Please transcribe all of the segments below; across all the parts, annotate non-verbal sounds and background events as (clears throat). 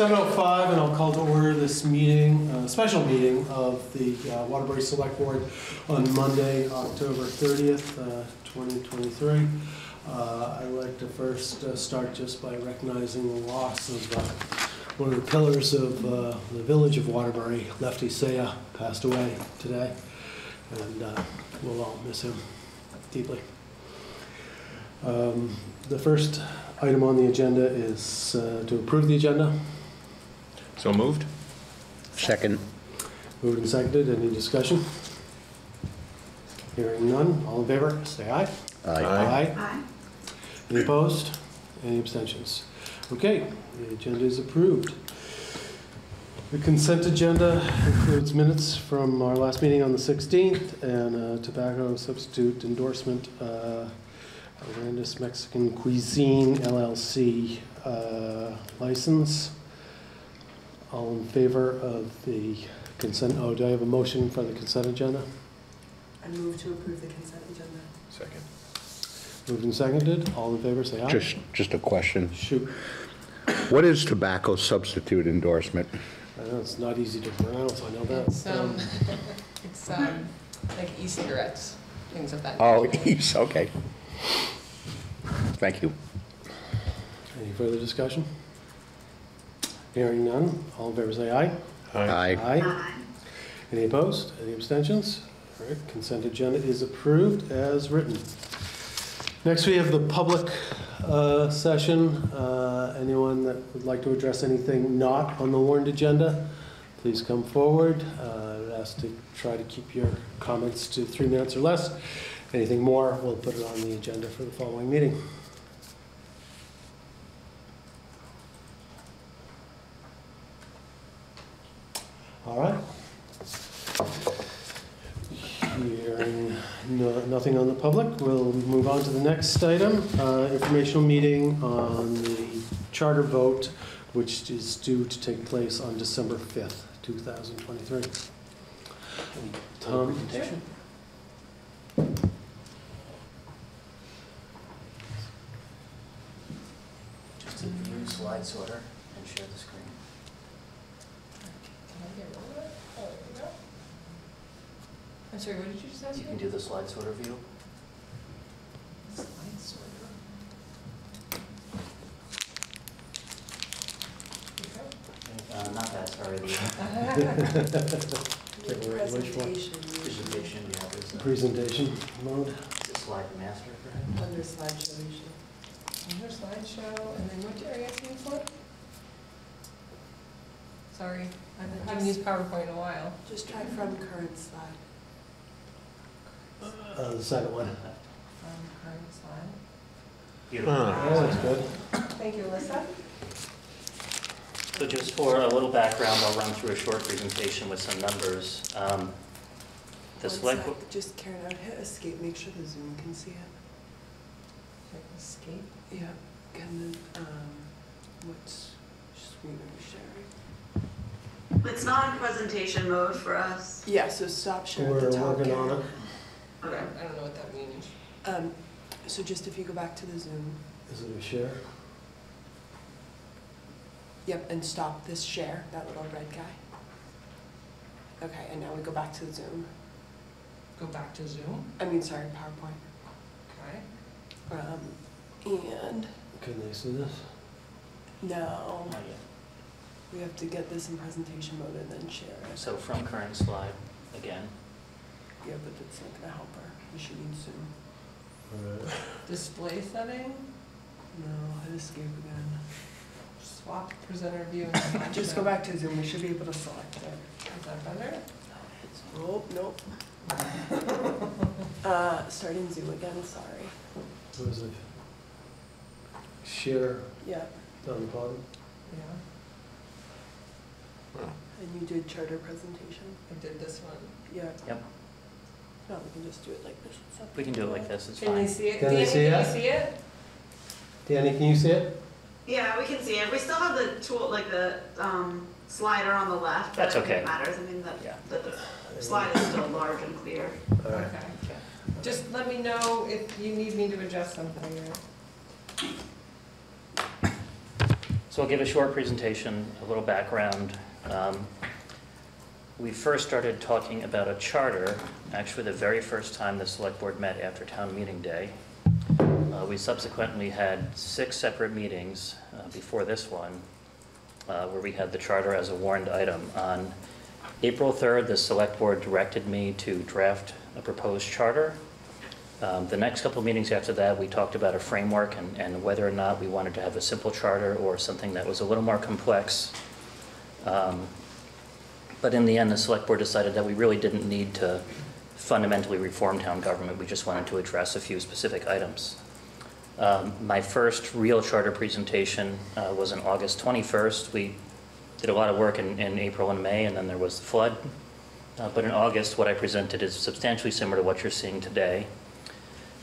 7:05, and I'll call to order this meeting, uh, special meeting of the uh, Waterbury Select Board on Monday, October 30th, uh, 2023. Uh, I'd like to first uh, start just by recognizing the loss of uh, one of the pillars of the village of Waterbury, Lefty Saya, passed away today, and we'll all miss him deeply. Um, The first item on the agenda is uh, to approve the agenda. So moved? Second. Moved and seconded, any discussion? Hearing none, all in favor, say aye. Aye. Aye. Aye. Any opposed? Any abstentions? Okay, the agenda is approved. The consent agenda includes minutes from our last meeting on the 16th and a tobacco substitute endorsement, uh, Arandis Mexican Cuisine LLC uh, license. All in favor of the consent, oh, do I have a motion for the consent agenda? I move to approve the consent agenda. Second. Moved and seconded, all in favor, say aye. Just, just a question. Shoot. What is tobacco substitute endorsement? I know it's not easy to pronounce, I know that. (laughs) It's, um, it's, um, like e-cigarettes, things of that. Oh, nature. yes, (laughs) okay. Thank you. Any further discussion? Hearing none, all in favor say aye. Aye. Aye. Any opposed? Any abstentions? All right, consent agenda is approved as written. Next, we have the public uh, session. Uh, Anyone that would like to address anything not on the warned agenda, please come forward. Uh, I'd ask to try to keep your comments to three minutes or less. Anything more, we'll put it on the agenda for the following meeting. All right. Hearing no- nothing on the public, we'll move on to the next item, uh, informational meeting on the charter vote, which is due to take place on December 5th, 2023. Tom? Just to view slide sorter and share the screen. Can I get rid of it? Oh, there we go. I'm sorry, what did you just ask You can do the slide sorter view. Slide sorter. Uh, not that, sorry, the Okay, wait, which one? presentation, yeah, there's a, Presentation mode. is it slide master perhaps? Under slideshow, you should. Under slideshow, and then what are you asking for? Sorry, I haven't used PowerPoint in a while. Just try from current slide. Uh, The second one. Um, current slide. Beautiful. Oh, that's good. Thank you, Alyssa. So just for a little background, I'll run through a short presentation with some numbers. Um, The One select, sec. Just Karen, I would hit escape, make sure the Zoom can see it. Hit Escape. Yeah, can the, um, what's screen are you sharing? It's not in presentation mode for us. Yeah, so stop sharing at We're the top. working on it. I Okay. don't I don't know what that means. Um, so just if you go back to the Zoom, Is it a share? yep, and stop this share, that little red guy. Okay, and now we go back to the Zoom. Go back to Zoom, I mean, sorry, PowerPoint. okay. Um, and, Can they see this? no, not yet. we have to get this in presentation mode and then share it. So from current slide, again, Yeah, but it's not gonna help her. We should use Zoom. All right. Display setting, No, hit escape again. swap presenter view and (coughs) slideshow. Just go back to Zoom, we should be able to select it. Is that better? Oh, nope. (laughs) Uh, starting Zoom again, sorry. What is it? Share Yeah, down the bottom. Yeah, and you did charter presentation? I did this one. Yeah. Yep. No, we can just do it like this. It's up we can do it like this, it's Can they fine. see it? Can they Danny, see Can it? you see it? Danny, can you see it? Yeah, we can see it. We still have the tool, like the um, slider on the left. but That's I don't think okay. it matters. I mean, Yeah. that, that the slide is still large and clear. All right. Okay. Okay. Just let me know if you need me to adjust something or. So I'll give a short presentation, a little background. Um, We first started talking about a charter, actually the very first time the select board met after town meeting day. Uh, We subsequently had six separate meetings uh, before this one, uh, where we had the charter as a warned item. On April 3rd, the select board directed me to draft a proposed charter. Um, The next couple meetings after that, we talked about a framework and, and whether or not we wanted to have a simple charter or something that was a little more complex. Um, But in the end, the select board decided that we really didn't need to fundamentally reform town government. We just wanted to address a few specific items. Um, My first real charter presentation uh, was on August 21st. We did a lot of work in, in April and May, and then there was the flood. Uh, But in August, what I presented is substantially similar to what you're seeing today.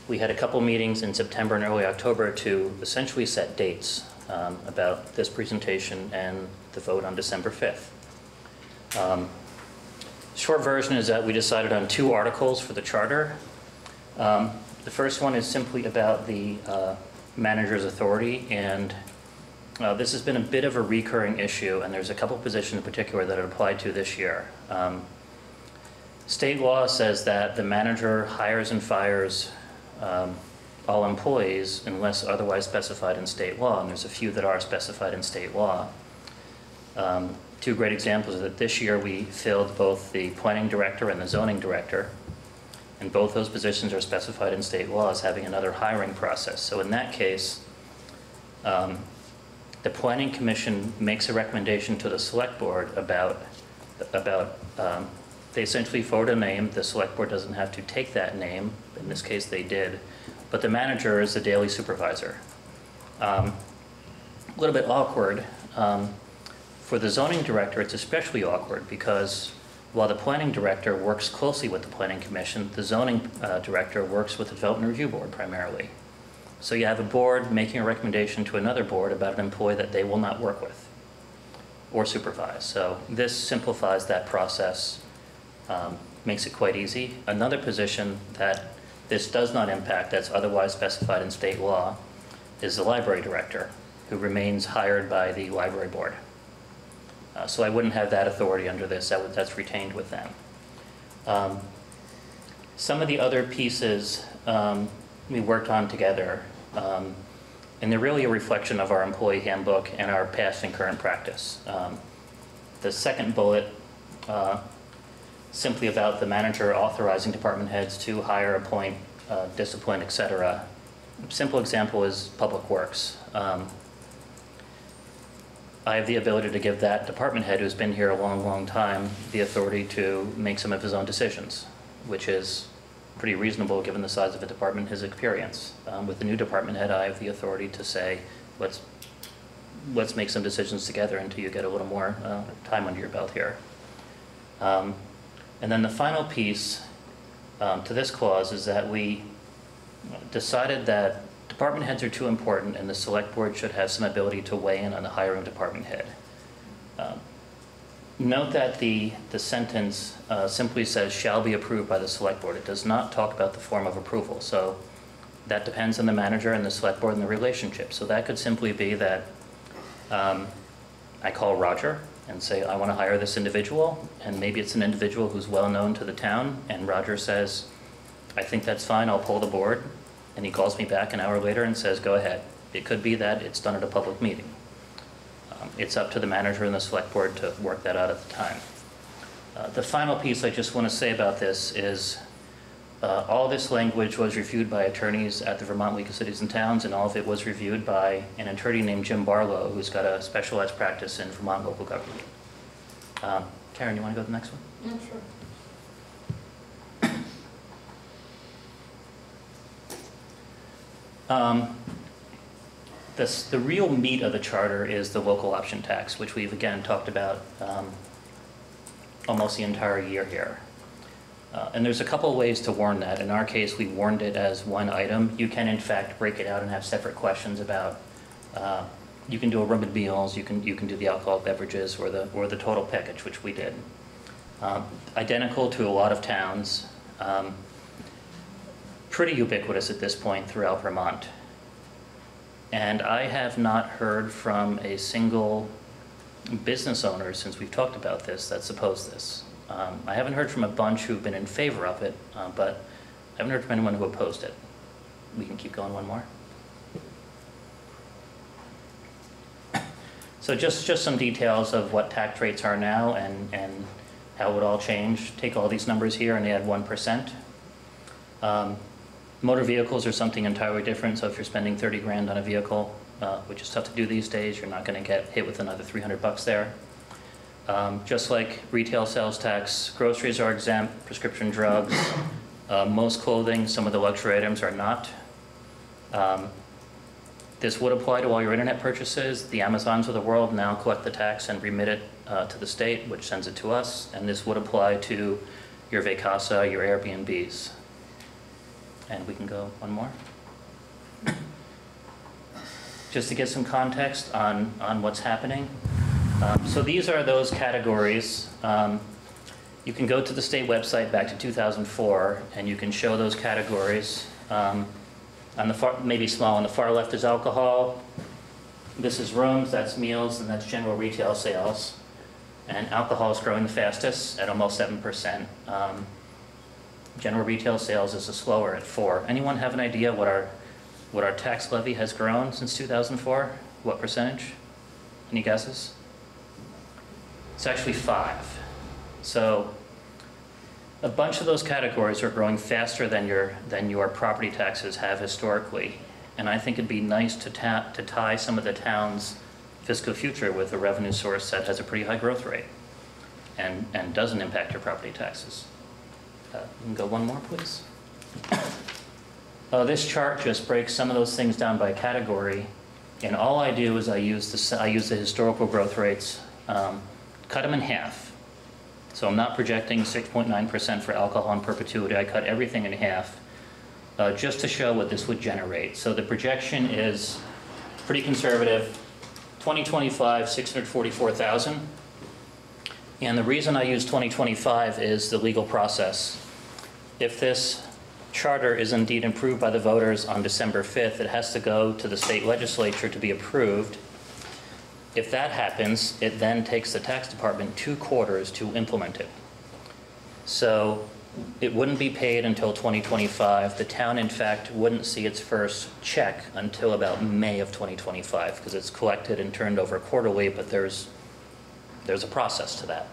We had a couple meetings in September and early October to essentially set dates um, about this presentation and the vote on December 5th. Um, Short version is that we decided on two articles for the charter. Um, The first one is simply about the uh, manager's authority, and uh, this has been a bit of a recurring issue, and there's a couple positions in particular that it applied to this year. Um, State law says that the manager hires and fires um, all employees unless otherwise specified in state law, and there's a few that are specified in state law. Um, Two great examples are that this year we filled both the planning director and the zoning director, and both those positions are specified in state law as having another hiring process. So in that case, um, the planning commission makes a recommendation to the select board about, about, um, they essentially forward a name, the select board doesn't have to take that name, in this case they did, but the manager is the daily supervisor. Um, A little bit awkward. um, For the zoning director, it's especially awkward because while the planning director works closely with the planning commission, the zoning uh, director works with the development review board primarily. So you have a board making a recommendation to another board about an employee that they will not work with or supervise. So this simplifies that process, um, makes it quite easy. Another position that this does not impact, that's otherwise specified in state law, is the library director, who remains hired by the library board. Uh, So I wouldn't have that authority under this, that would- that's retained with them. Um, Some of the other pieces um, we worked on together, um, and they're really a reflection of our employee handbook and our past and current practice. Um, The second bullet, uh, simply about the manager authorizing department heads to hire, appoint, uh, discipline, et cetera. Simple example is Public Works. I have the ability to give that department head who's been here a long, long time the authority to make some of his own decisions, which is pretty reasonable given the size of the department, his experience. Um, With the new department head, I have the authority to say, let's, let's make some decisions together until you get a little more uh, time under your belt here. Um, And then the final piece um, to this clause is that we decided that department heads are too important and the select board should have some ability to weigh in on the hiring department head. Um, Note that the, the sentence uh, simply says shall be approved by the select board. It does not talk about the form of approval. So that depends on the manager and the select board and the relationship. So that could simply be that um, I call Roger and say, I want to hire this individual, and maybe it's an individual who's well-known to the town, and Roger says, I think that's fine, I'll pull the board, and he calls me back an hour later and says, go ahead. It could be that it's done at a public meeting. Um, It's up to the manager and the select board to work that out at the time. Uh, The final piece I just want to say about this is, uh, all this language was reviewed by attorneys at the Vermont League of Cities and Towns, and all of it was reviewed by an attorney named Jim Barlow, who's got a specialized practice in Vermont local government. Um, Karen, you want to go to the next one? Yeah, sure. Um, This, the real meat of the charter is the local option tax, which we've again talked about um, almost the entire year here. Uh, And there's a couple ways to warn that. In our case, we warned it as one item. You can in fact break it out and have separate questions about, uh, you can do a room and meals, you can, you can do the alcoholic beverages or the, or the total package, which we did. Um, Identical to a lot of towns. um, Pretty ubiquitous at this point throughout Vermont. And I have not heard from a single business owner since we've talked about this that's opposed this. Um, I haven't heard from a bunch who've been in favor of it, uh, but I haven't heard from anyone who opposed it. We can keep going one more. So just, just some details of what tax rates are now and, and how it would all change. Take all these numbers here and add 1%. Um, Motor vehicles are something entirely different, so if you're spending 30 grand on a vehicle, uh, which is tough to do these days, you're not going to get hit with another 300 bucks there. Um, Just like retail sales tax, groceries are exempt, prescription drugs, uh, most clothing, some of the luxury items are not. Um, This would apply to all your internet purchases. The Amazons of the world now collect the tax and remit it uh, to the state, which sends it to us. And this would apply to your Vacasa, your Airbnbs. And we can go one more. Just to get some context on, on what's happening. Um, So these are those categories. Um, You can go to the state website back to 2004, and you can show those categories. Um, On the far, maybe small, on the far left is alcohol. This is rooms, that's meals, and that's general retail sales. And alcohol is growing the fastest at almost 7%. Um, General retail sales is a slower at 4. Anyone have an idea what our, what our tax levy has grown since 2004? What percentage? Any guesses? It's actually 5. So a bunch of those categories are growing faster than your, than your property taxes have historically. And I think it'd be nice to to tie some of the town's fiscal future with a revenue source that has a pretty high growth rate and, and doesn't impact your property taxes. Uh, You can go one more, please. Uh, This chart just breaks some of those things down by category. And all I do is I use the, I use the historical growth rates, um, cut them in half. So I'm not projecting 6.9% for alcohol in perpetuity. I cut everything in half uh, just to show what this would generate. So the projection is pretty conservative. 2025, 644,000. And the reason I use 2025 is the legal process. If this charter is indeed approved by the voters on December 5th, it has to go to the state legislature to be approved. If that happens, it then takes the tax department two quarters to implement it. So it wouldn't be paid until 2025. The town, in fact, wouldn't see its first check until about May of 2025, because it's collected and turned over quarterly, but there's, there's a process to that.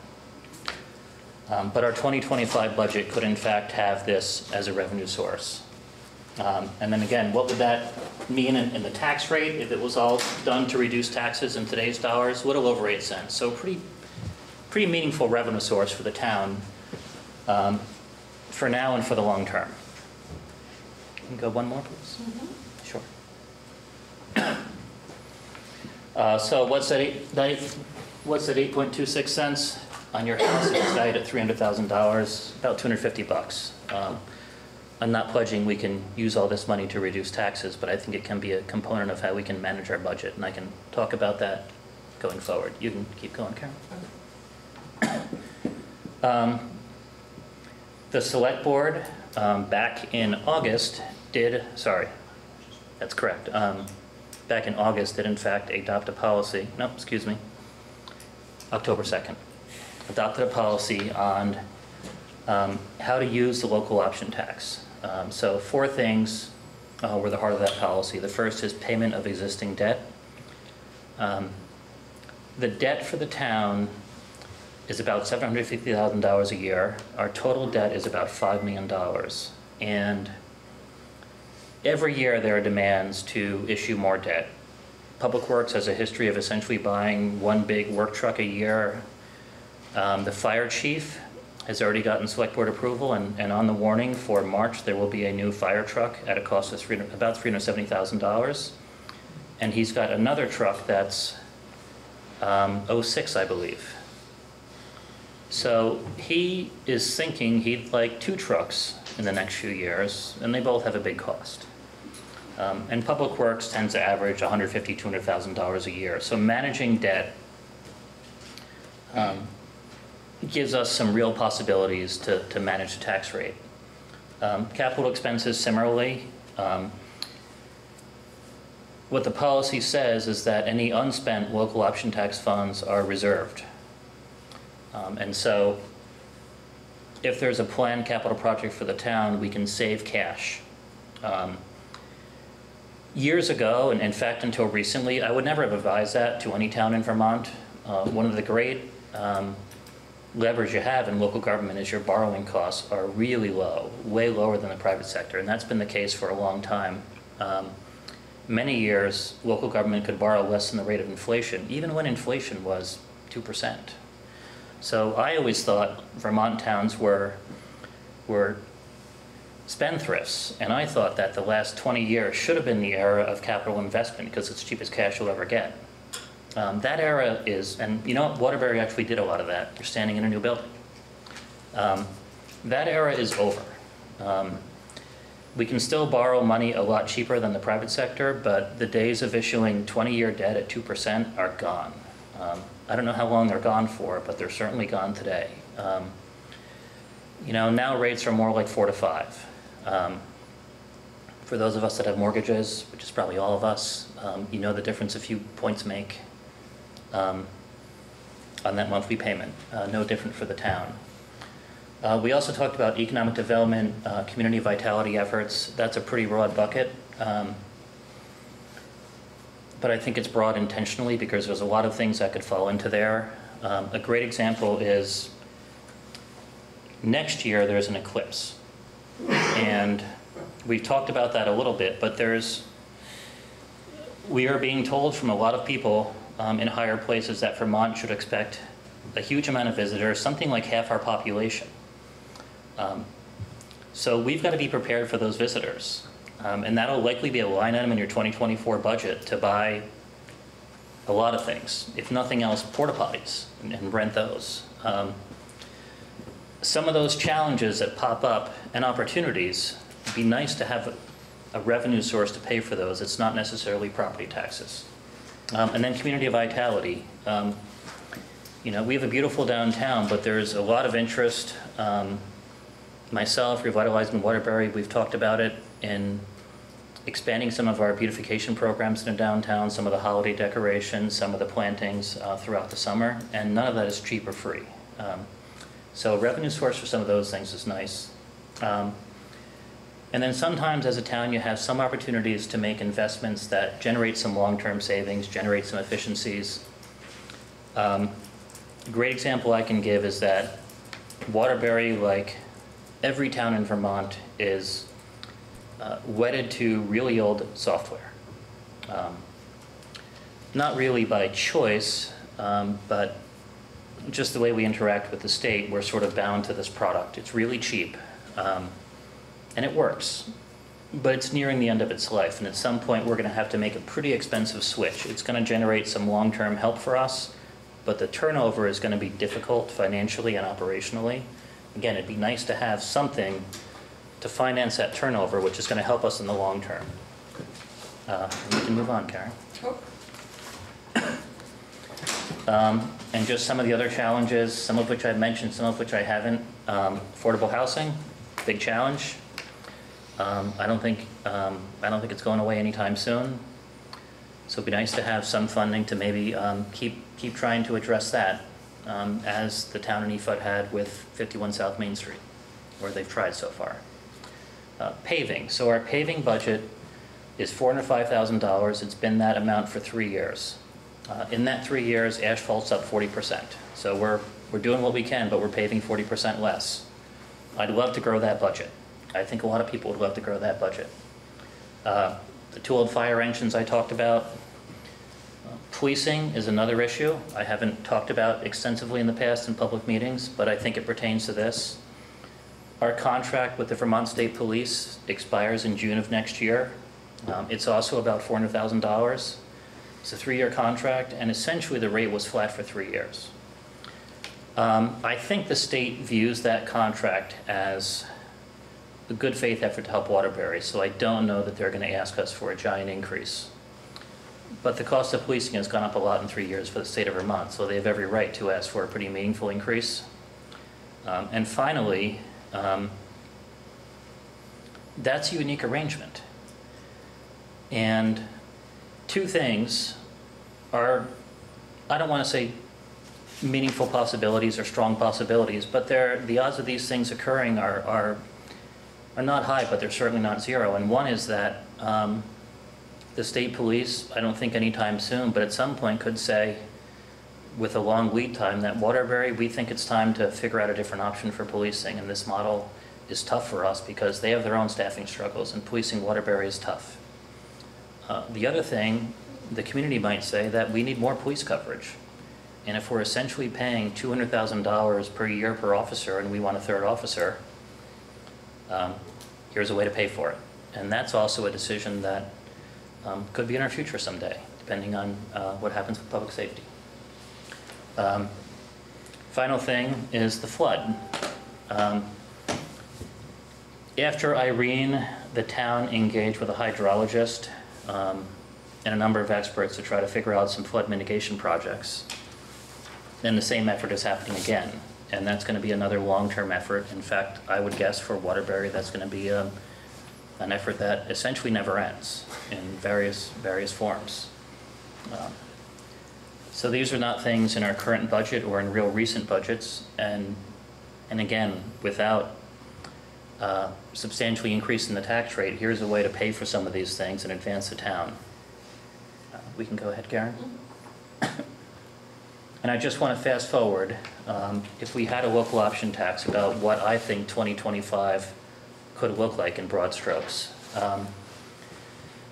Um, But our 2025 budget could in fact have this as a revenue source. Um, And then again, what would that mean in in the tax rate if it was all done to reduce taxes in today's dollars? Little over 8 cents. So pretty, pretty meaningful revenue source for the town um, for now and for the long term. Can go one more, please? Sure. (coughs) Uh, So what's that, eight- that eight- what's that 8.26 cents on your house? It's valued at $300,000, about 250 bucks. Um, I'm not pledging we can use all this money to reduce taxes, but I think it can be a component of how we can manage our budget, and I can talk about that going forward. You can keep going, Karen. Um, The Select Board, um, back in August, did, sorry, that's correct, um, back in August, did in fact adopt a policy, no, excuse me, October 2nd, adopted a policy on um, how to use the local option tax. Um, So four things uh, were the heart of that policy. The first is payment of existing debt. Um, The debt for the town is about $750,000 a year. Our total debt is about $5 million. And every year there are demands to issue more debt. Public Works has a history of essentially buying one big work truck a year. Um, The fire chief has already gotten select board approval, and, and on the warning for March, there will be a new fire truck at a cost of three, about $370,000. And he's got another truck that's um, 06, I believe. So he is thinking he'd like two trucks in the next few years, and they both have a big cost. Um, And Public Works tends to average $150,000, $200,000 a year. So managing debt um, gives us some real possibilities to, to manage the tax rate. Um, Capital expenses similarly. um, what the policy says is that any unspent local option tax funds are reserved. Um, And so if there's a planned capital project for the town, we can save cash. Um, Years ago, and in fact until recently, I would never have advised that to any town in Vermont. Uh, One of the great um, leverage you have in local government is your borrowing costs are really low, way lower than the private sector, and that's been the case for a long time. Um, Many years, local government could borrow less than the rate of inflation, even when inflation was 2%. So I always thought Vermont towns were, were spendthrifts, and I thought that the last 20 years should have been the era of capital investment because it's the cheapest cash you'll ever get. Um, that era is, and you know, what, Waterbury actually did a lot of that. You're standing in a new building. Um, that era is over. Um, we can still borrow money a lot cheaper than the private sector, but the days of issuing 20-year debt at 2% are gone. Um, I don't know how long they're gone for, but they're certainly gone today. Um, you know, now rates are more like four to five. Um, for those of us that have mortgages, which is probably all of us, um, you know the difference a few points make um, on that monthly payment. Uh, no different for the town. Uh, we also talked about economic development, uh, community vitality efforts. That's a pretty broad bucket. Um, but I think it's broad intentionally because there's a lot of things that could fall into there. Um, a great example is next year there's an eclipse. And we've talked about that a little bit, but there's, we are being told from a lot of people um, in higher places that Vermont should expect a huge amount of visitors, something like half our population. Um, so we've got to be prepared for those visitors. Um, and that'll likely be a line item in your 2024 budget to buy a lot of things. If nothing else, porta potties and, and rent those. Um, some of those challenges that pop up and opportunities, it'd be nice to have a, a revenue source to pay for those. It's not necessarily property taxes. Um, and then community vitality. Um, you know, we have a beautiful downtown, but there's a lot of interest. Um, myself, Revitalizing Waterbury, we've talked about it in expanding some of our beautification programs in the downtown, some of the holiday decorations, some of the plantings uh, throughout the summer, and none of that is cheap or free. Um, so revenue source for some of those things is nice. Um, and then sometimes as a town, you have some opportunities to make investments that generate some long-term savings, generate some efficiencies. Um, a great example I can give is that Waterbury, like every town in Vermont, is uh, wedded to really old software. Um, not really by choice, um, but just the way we interact with the state, we're sort of bound to this product. It's really cheap, um, and it works, but it's nearing the end of its life, and at some point we're going to have to make a pretty expensive switch. It's going to generate some long-term help for us, but the turnover is going to be difficult financially and operationally. Again, it'd be nice to have something to finance that turnover, which is going to help us in the long term. Uh, We can move on, Karen. Oh, Um, And just some of the other challenges, some of which I've mentioned, some of which I haven't. Um, Affordable housing, big challenge. Um, I don't think, um, I don't think it's going away anytime soon. So it'd be nice to have some funding to maybe um, keep, keep trying to address that, um, as the town of Efud had with 51 South Main Street, where they've tried so far. Uh, Paving, so our paving budget is $405,000. It's been that amount for three years. Uh, In that three years, asphalt's up 40%. So we're, we're doing what we can, but we're paving 40% less. I'd love to grow that budget. I think a lot of people would love to grow that budget. Uh, The two old fire engines I talked about. Policing is another issue I haven't talked about extensively in the past in public meetings, but I think it pertains to this. Our contract with the Vermont State Police expires in June of next year. Um, It's also about $400,000. It's a three-year contract, and essentially the rate was flat for three years. Um, I think the state views that contract as a good faith effort to help Waterbury, so I don't know that they're going to ask us for a giant increase. But the cost of policing has gone up a lot in three years for the state of Vermont, so they have every right to ask for a pretty meaningful increase. Um, And finally, um, that's a unique arrangement. And two things are, I don't want to say meaningful possibilities or strong possibilities, but they're, the odds of these things occurring are, are, are not high, but they're certainly not zero. And one is that um, the state police, I don't think anytime soon, but at some point could say, with a long lead time, that Waterbury, we think it's time to figure out a different option for policing, and this model is tough for us because they have their own staffing struggles, and policing Waterbury is tough. Uh, The other thing, the community might say that we need more police coverage. And if we're essentially paying $200,000 per year per officer and we want a third officer, um, here's a way to pay for it. And that's also a decision that um, could be in our future someday, depending on uh, what happens with public safety. Um, Final thing is the flood. Um, After Irene, the town engaged with a hydrologist um, and a number of experts to try to figure out some flood mitigation projects. And the same effort is happening again, and that's going to be another long-term effort. In fact, I would guess for Waterbury, that's going to be um, an effort that essentially never ends in various, various forms. Um, So these are not things in our current budget or in real recent budgets, and, and again, without uh, substantially increasing the tax rate, here's a way to pay for some of these things and advance the town. Uh, We can go ahead, Karen? And I just want to fast forward, um, if we had a local option tax about what I think 2025 could look like in broad strokes. Um,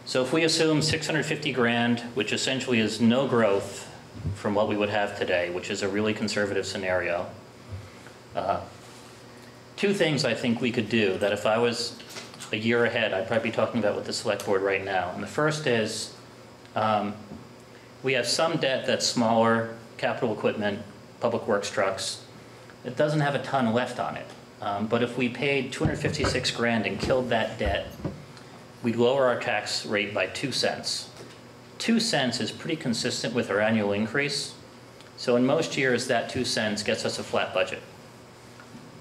So if we assume 650 grand, which essentially is no growth from what we would have today, which is a really conservative scenario, uh, two things I think we could do that if I was a year ahead, I'd probably be talking about with the select board right now. And the first is, um, we have some debt that's smaller, capital equipment, public works trucks. It doesn't have a ton left on it. Um, But if we paid 256 grand and killed that debt, we'd lower our tax rate by 2 cents. 2 cents is pretty consistent with our annual increase. So in most years, that 2 cents gets us a flat budget.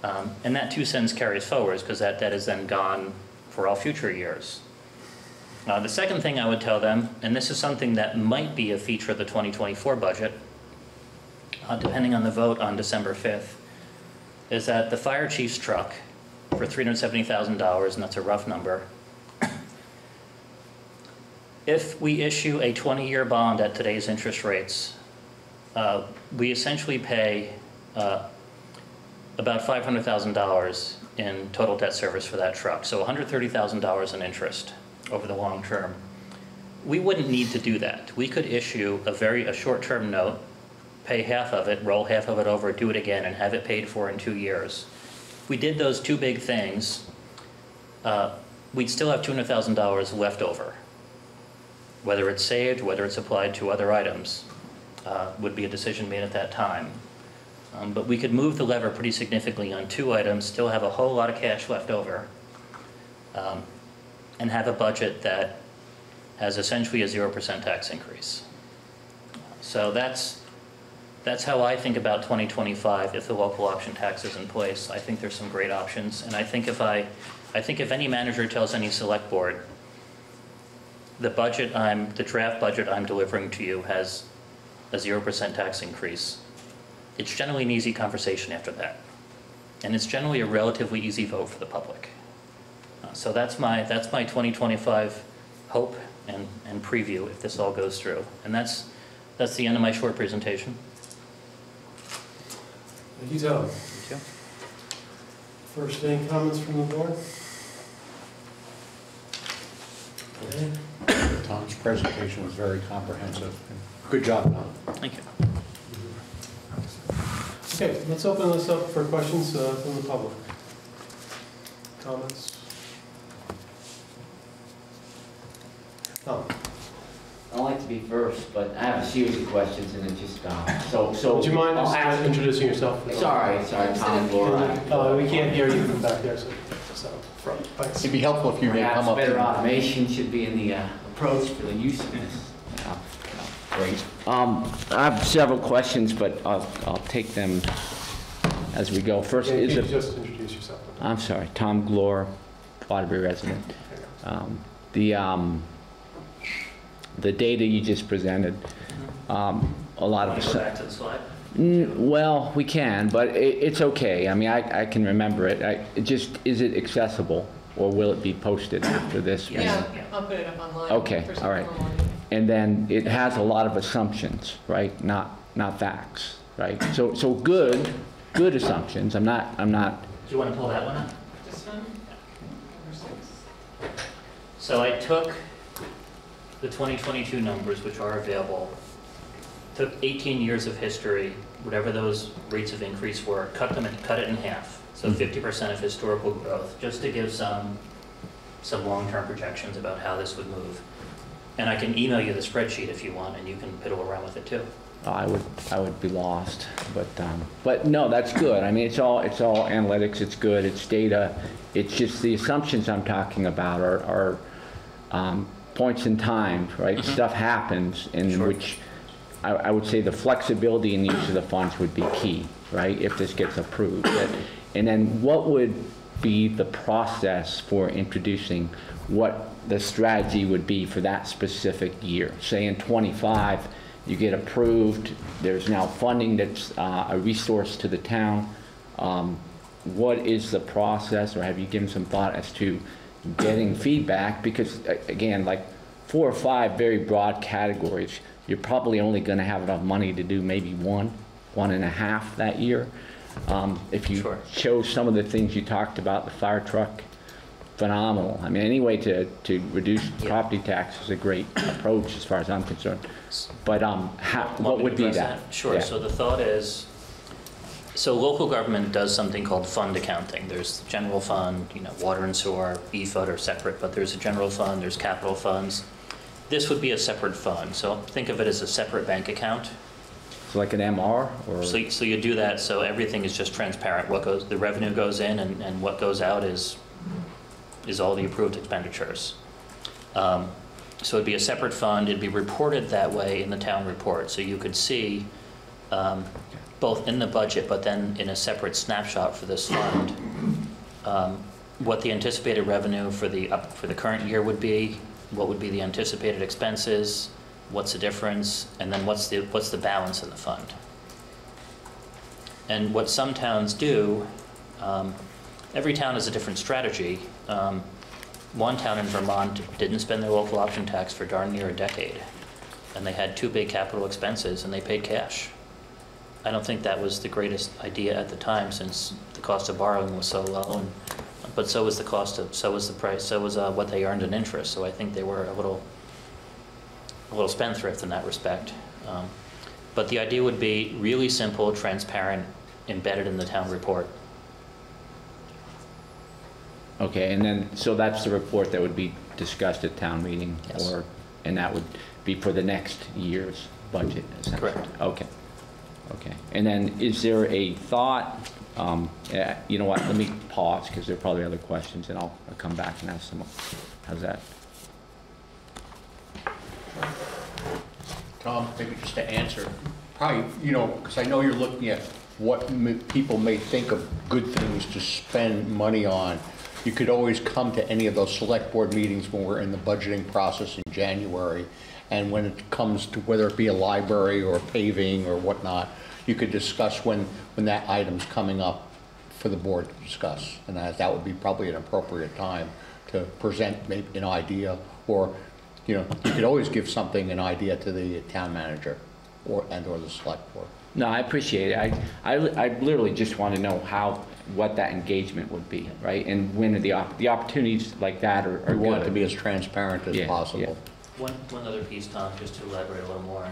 Um, And that 2 cents carries forwards because that debt is then gone for all future years. Uh, The second thing I would tell them, and this is something that might be a feature of the 2024 budget, uh, depending on the vote on December 5th, is that the fire chief's truck for $370,000, and that's a rough number, (coughs) if we issue a 20-year bond at today's interest rates, uh, we essentially pay uh, about $500,000 in total debt service for that truck, so $130,000 in interest over the long term. We wouldn't need to do that. We could issue a very, a short-term note, pay half of it, roll half of it over, do it again, and have it paid for in two years. If we did those two big things, uh, we'd still have $200,000 left over. Whether it's saved, whether it's applied to other items, uh, would be a decision made at that time. Um, But we could move the lever pretty significantly on two items, still have a whole lot of cash left over, um, and have a budget that has essentially a 0% tax increase. So that's, that's how I think about 2025 if the local option tax is in place. I think there's some great options, and I think if I, I think if any manager tells any select board, the budget I'm, the draft budget I'm delivering to you has a 0% tax increase, it's generally an easy conversation after that. And it's generally a relatively easy vote for the public. Uh, So that's my, that's my 2025 hope and, and preview if this all goes through. And that's, that's the end of my short presentation. Thank you, Tom. Thank you. First, any comments from the board? Okay. Tom's presentation was very comprehensive. Good job, Tom. Thank you. Okay, let's open this up for questions uh, from the public. Comments? Tom, I like to be first, but I have a series of questions and it just stopped. So, so. would you mind I'll ask- introducing yourself? Sorry, sorry, Tom Laura. Uh, We can't hear you from back there, so, so, front, thanks. It'd be helpful if you may come up. better and- automation should be in the uh, approach for the use of this. Yeah, yeah, Great. Um, I have several questions, but I'll, I'll take them as we go. First, Can is you it, just introduce yourself? I'm sorry, Tom Glore, Waterbury resident. Um, The, um, the data you just presented, um, a lot of. Want to go back to the slide? Mm, Well, we can, but it, it's okay. I mean, I, I can remember it. I, it just, is it accessible? Or will it be posted after this? Yeah, Yeah. I'll put it up online. Okay, all right. tomorrow morning. And then it has a lot of assumptions, right? Not, not facts, right? So, so good, good assumptions. I'm not, I'm not, Do you want to pull that one up? This one? Number six. So I took the 2022 numbers, which are available, took 18 years of history, whatever those rates of increase were, cut them and cut it in half. So Mhm. 50% of historical growth, just to give some, some long-term projections about how this would move. And I can email you the spreadsheet if you want, and you can piddle around with it too. I would, I would be lost. But, um, but no, that's good. I mean, it's all, it's all analytics, it's good, it's data. It's just the assumptions I'm talking about are, are, um, points in time, right? Mhm. Stuff happens in Sure. which I, I would say the flexibility in the use of the funds would be key, right? If this gets approved. And then what would be the process for introducing what the strategy would be for that specific year? Say in '25, you get approved, there's now funding that's uh, a resource to the town. Um, What is the process, or have you given some thought as to getting feedback? Because, again, like, four or five very broad categories, you're probably only gonna have enough money to do maybe one, one and a half that year. Um, If you Sure. chose some of the things you talked about, the fire truck, phenomenal. I mean, any way to, to reduce property tax is a great approach as far as I'm concerned. But, um, how, Want what me to would be address that? Sure, Yeah. so the thought is, so local government does something called fund accounting. There's general fund, you know, water and sewer, E-Fund are separate, but there's a general fund, there's capital funds. This would be a separate fund, so think of it as a separate bank account. So like an MR or? So, so you do that, so everything is just transparent. What goes, the revenue goes in and, and what goes out is, is all the approved expenditures. Um, So it'd be a separate fund, it'd be reported that way in the town report. So you could see, um, both in the budget, but then in a separate snapshot for this fund, um, what the anticipated revenue for the, up for the current year would be, what would be the anticipated expenses, what's the difference, and then what's the, what's the balance in the fund. And what some towns do, um, every town has a different strategy. Um, One town in Vermont didn't spend their local option tax for darn near a decade, and they had two big capital expenses, and they paid cash. I don't think that was the greatest idea at the time, since the cost of borrowing was so low, and, but so was the cost of, so was the price, so was uh, what they earned in interest, so I think they were a little, a little spendthrift in that respect. Um, But the idea would be really simple, transparent, embedded in the town report. Okay, and then, so that's the report that would be discussed at town meeting? Yes. Or, and that would be for the next year's budget, essentially? Correct. Okay, okay. And then is there a thought, um, eh, you know what, let me pause, because there are probably other questions, and I'll I'll come back and ask them. How's that? Tom, maybe just to answer, probably, you know, because I know you're looking at what m- people may think of good things to spend money on. You could always come to any of those select board meetings when we're in the budgeting process in January. And when it comes to whether it be a library or paving or whatnot, you could discuss when, when that item's coming up for the board to discuss. And that, that would be probably an appropriate time to present maybe an idea, or, you know, you could always give something, an idea to the town manager, or, and/or the select board. No, I appreciate it. I, I, I literally just want to know how, what that engagement would be, right? And when the, op- the opportunities like that are are We want it to be as transparent as Yeah, possible. One, one other piece, Tom, just to elaborate a little more.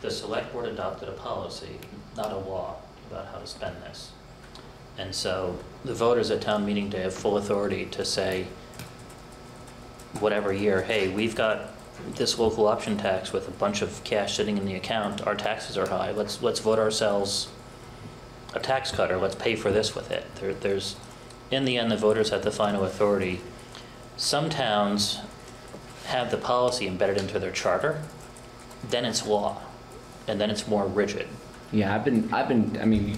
The select board adopted a policy, not a law, about how to spend this. And so the voters at town meeting day have full authority to say, whatever year, hey, we've got this local option tax with a bunch of cash sitting in the account, our taxes are high, let's, let's vote ourselves a tax cut, or let's pay for this with it. There, there's, in the end, the voters have the final authority. Some towns have the policy embedded into their charter, then it's law, and then it's more rigid. Yeah, I've been, I've been, I mean,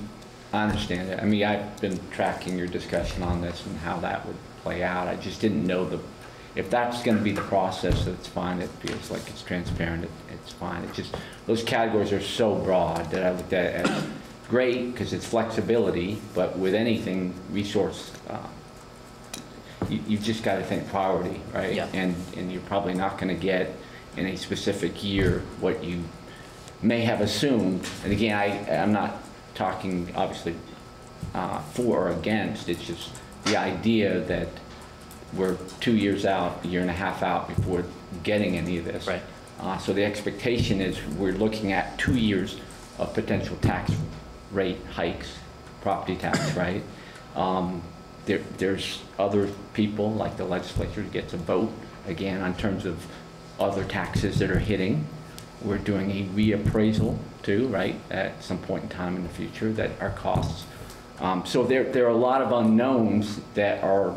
I understand it. I mean, I've been tracking your discussion on this and how that would play out. I just didn't know the, if that's gonna be the process, that's fine, it feels like it's transparent, it- it's fine. It's just, those categories are so broad that I looked at it as great, because it's flexibility, but with anything, resource, uh, you, you've just gotta think priority, right? Yeah. And, and you're probably not gonna get in a specific year what you may have assumed. And again, I, I'm not talking, obviously, uh, for or against, it's just the idea that we're two years out, a year and a half out before getting any of this. Right. Uh, So the expectation is we're looking at two years of potential tax rate hikes, property tax, (coughs) right? Um, There, there's other people, like the legislature gets a vote, again, on terms of other taxes that are hitting. We're doing a reappraisal too, right, at some point in time in the future that are costs. Um, So there, there are a lot of unknowns that are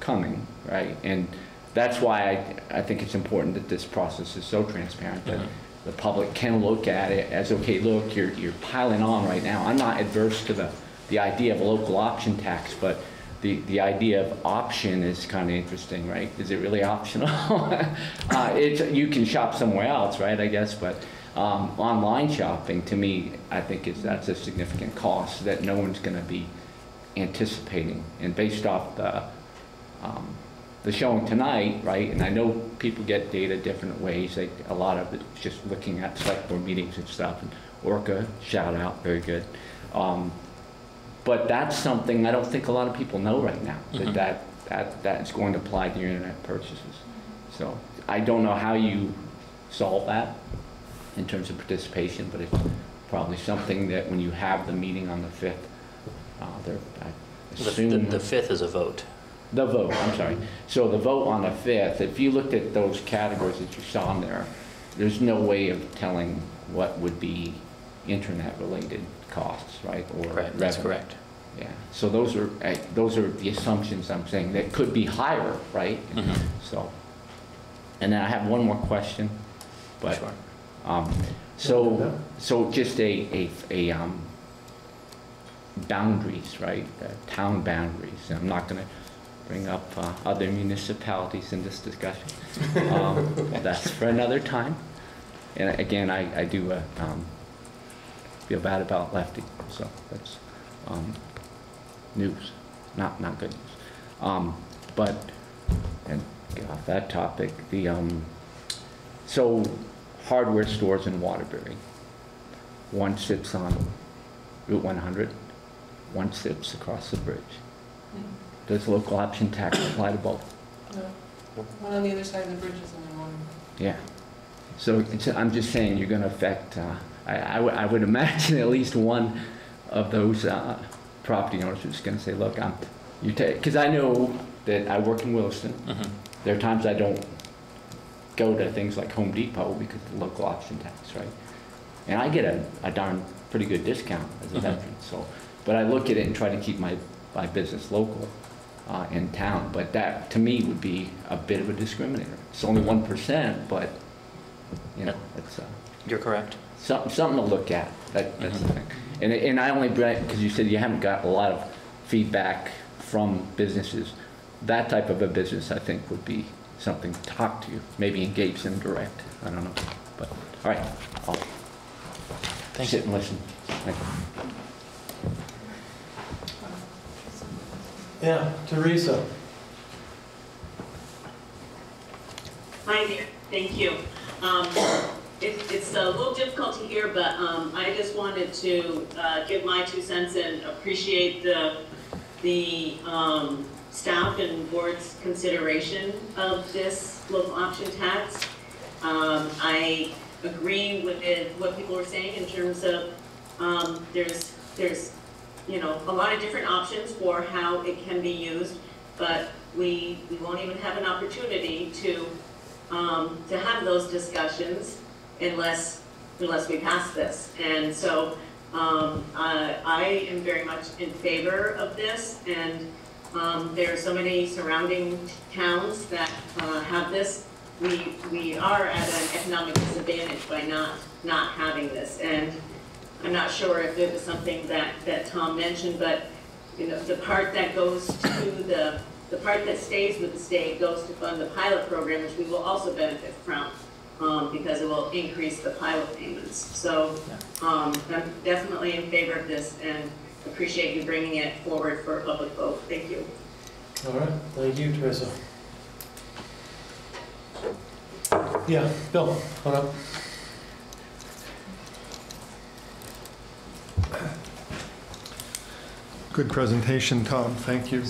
coming, right? And that's why I, I think it's important that this process is so transparent, that Mhm. The public can look at it as, okay, look, you're, you're piling on right now. I'm not adverse to the, the idea of a local option tax, but the, the idea of option is kind of interesting, right? Is it really (laughs) optional? Uh, it's, you can shop somewhere else, right, I guess, but, um, online shopping, to me, I think is, that's a significant cost that no one's gonna be anticipating. And based off the, um, the showing tonight, right, and I know people get data different ways, like, a lot of it's just looking at select board meetings and stuff, and Orca, shout out, very good. Um, But that's something I don't think a lot of people know right now, that Mhm. that, that, that's going to apply to your internet purchases. So I don't know how you solve that in terms of participation, but it's probably something that when you have the meeting on the 5th, uh, there, I The- The assume. the fifth is a vote. The vote, I'm sorry. So the vote on the 5th, if you looked at those categories that you saw in there, there's no way of telling what would be internet-related costs, right? or Right, that's revenue. correct. Yeah, so those are, uh, those are the assumptions I'm saying, that could be higher, right? Mhm. So, and then I have one more question, but, Sure. um, so, so just a, a, a, um, boundaries, right? Uh, Town boundaries. I'm not gonna bring up, uh, other municipalities in this discussion. Um, That's for another time. And again, I, I do, uh, um, feel bad about Lefty, so that's, um, news, not, not good news. Um, but, and get off that topic, the, um, so hardware stores in Waterbury. One sits on Route 100, one sits across the bridge. Does local option tax apply to both? No. One on the other side of the bridges and then one. Yeah. So it's, I'm just saying you're gonna affect, uh, I, I would, I would imagine (laughs) at least one of those, uh, property owners is gonna say, look, I'm, you take, cause I know that I work in Williston. Mhm. There are times I don't go to things like Home Depot because of the local option tax, right? And I get a, a darn pretty good discount as a Mhm. veteran, so, but I look at it and try to keep my, my business local, uh, in town, but that, to me, would be a bit of a discriminator. It's only one percent, but, you know, it's, uh, You're correct. something, something to look at, that, that's the thing. And, and I only, bring, because you said you haven't got a lot of feedback from businesses. That type of a business, I think, would be something to talk to, maybe engage them direct, I don't know. But, all right, I'll Thank sit you. and listen. Thank you. Yeah, Teresa. Hi there, thank you. Um, it, it's a little difficult to hear, but, um, I just wanted to, uh, give my two cents and appreciate the, the, um, staff and board's consideration of this local option tax. Um, I agree with it, what people were saying in terms of, um, there's, there's, you know, a lot of different options for how it can be used, but we, we won't even have an opportunity to, um, to have those discussions unless, unless we pass this. And so, um, I, I am very much in favor of this, and, um, there are so many surrounding towns that, uh, have this. We, we are at an economic disadvantage by not, not having this, and I'm not sure if it was something that, that Tom mentioned, but, you know, the part that goes to the, the part that stays with the state goes to fund the pilot program, which we will also benefit from, um, because it will increase the pilot payments. So, um, I'm definitely in favor of this and appreciate you bringing it forward for a public vote. Thank you. All right, thank you, Teresa. Yeah, Bill, hold up. Good presentation, Tom, thank you.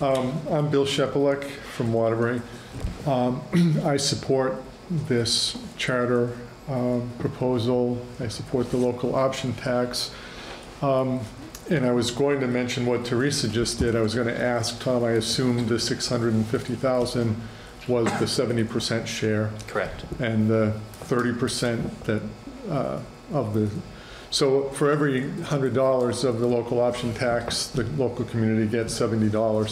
Um, I'm Bill Shepeluk from Waterbury. Um, (clears throat) I support this charter um, proposal. I support the local option tax. Um, And I was going to mention what Teresa just did. I was going to ask Tom, I assumed the 650,000 was the 70% share Correct. and the 30% that, uh, of the, so for every $100 of the local option tax, the local community gets $70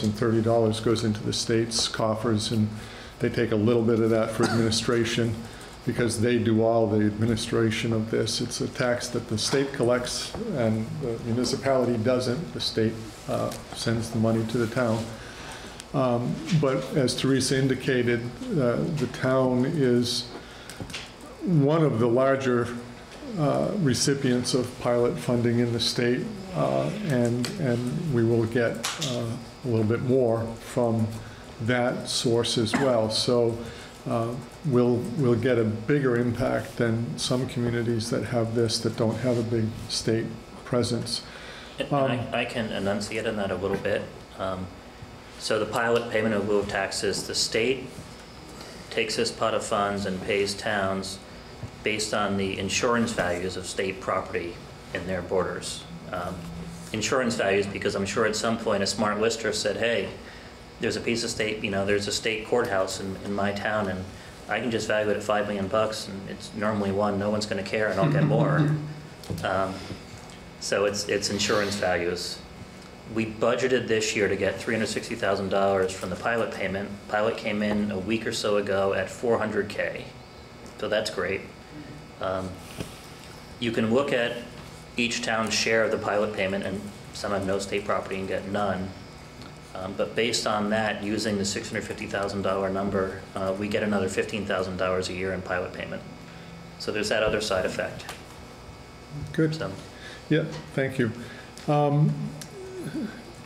and $30 goes into the state's coffers and they take a little bit of that for administration because they do all the administration of this. It's a tax that the state collects and the municipality doesn't. The state uh, sends the money to the town. Um, But as Teresa indicated, uh, the town is one of the larger uh, recipients of pilot funding in the state, uh, and, and we will get uh, a little bit more from that source as well. So uh, we'll, we'll get a bigger impact than some communities that have this, that don't have a big state presence. Um, I I can enunciate on that a little bit. Um, So the pilot payment of lieu of taxes, the state takes this pot of funds and pays towns based on the insurance values of state property in their borders. Um, Insurance values, because I'm sure at some point a smart lister said, hey, there's a piece of state, you know, there's a state courthouse in, in my town, and I can just value it at five million bucks, and it's normally one, no one's gonna care, and I'll get more. (laughs) Um, So it's, it's insurance values. We budgeted this year to get $360,000 from the pilot payment. Pilot came in a week or so ago at 400K, so that's great. Um, You can look at each town's share of the pilot payment, and some have no state property and get none. Um, But based on that, using the $650,000 number, uh, we get another $15,000 a year in pilot payment. So there's that other side effect. Good. So Yeah, thank you. Um,